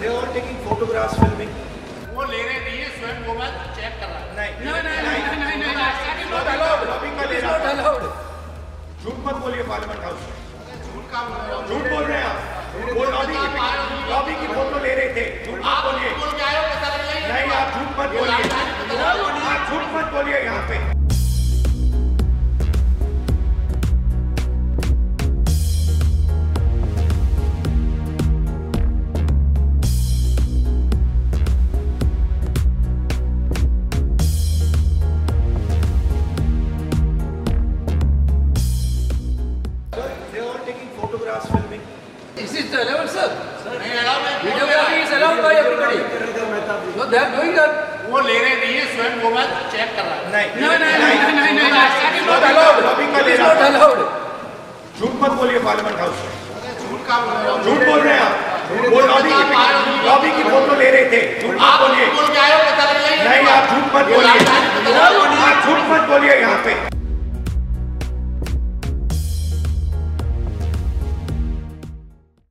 They are taking photographs, filming. वो ले रहे नहीं है स्वयं वो मैं चेक कर रहा नहीं नहीं नहीं नहीं नहीं नहीं नहीं Not allowed. Lobbying का ले रहा था। allowed. झूठ मत बोलिए पार्लियामेंट हाउस है झूठ का हो झूठ बोल रहे हैं आप वो लॉबी की लॉबी की फ़ोटो ले रहे थे झूठ मत आप बोलिए हो नहीं आप झूठ मत बोलिए आप झूठ मत बोलिए यहाँ पे photographs, filming. Is allowed, sir. नहीं allowed है। Videography is allowed by everybody. So they are doing that. वो ले रहे नहीं है स्वयं वो मैं चेक कर रहा हूँ नहीं No, no, no, no, no, no, no. It's not allowed. lobbying का ले रहा not था। allowed. झूठ मत बोलिए पार्लियामेंट हाउस झूठ का बोल रहे हो झूठ बोल रहे हैं आप वो लॉबी की लॉबी की फ़ोटो ले रहे थे झूठ मत आप बोलिए बोल के आए हो पता लग नहीं आप झूठ मत बोलिए आप झूठ मत बोलिए यहाँ पे